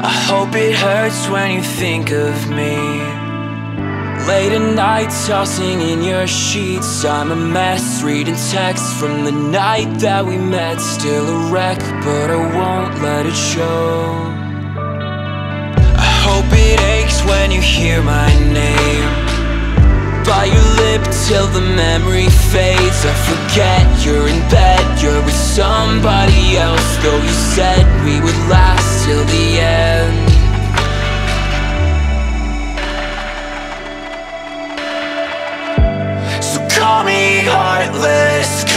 I hope it hurts when you think of me. Late at night, tossing in your sheets. I'm a mess, reading texts from the night that we met. Still a wreck, but I won't let it show. I hope it aches when you hear my name. By your lip till the memory fades. I forget you're in bed, you're with somebody else. Though you said we would last till the end.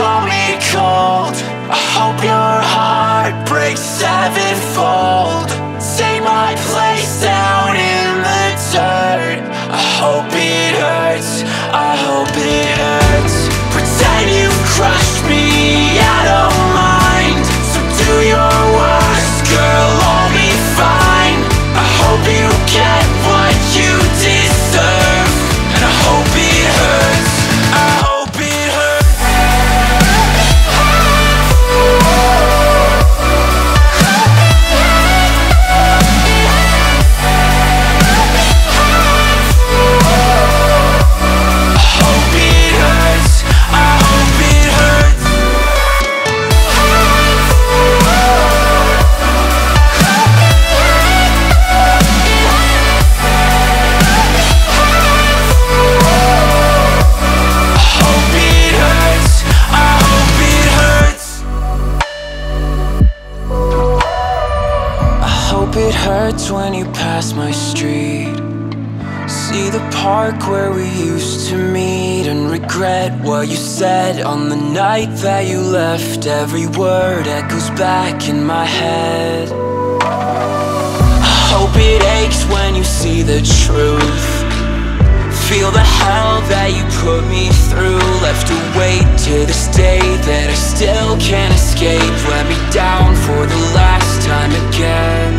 Call me cold. I hope your heart breaks sevenfold. Take my place down in the dirt. I hope it it hurts when you pass my street. See the park where we used to meet And regret what you said on the night that you left. Every word echoes back in my head. I hope it aches when you see the truth. Feel the hell that you put me through. Left to wait to this day that I still can't escape. Let me down for the last time again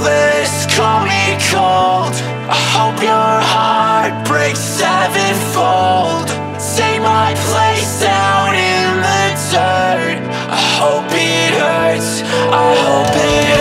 heartless, call me cold. I hope your heart breaks sevenfold. Take my place down in the dirt. I hope it hurts, I hope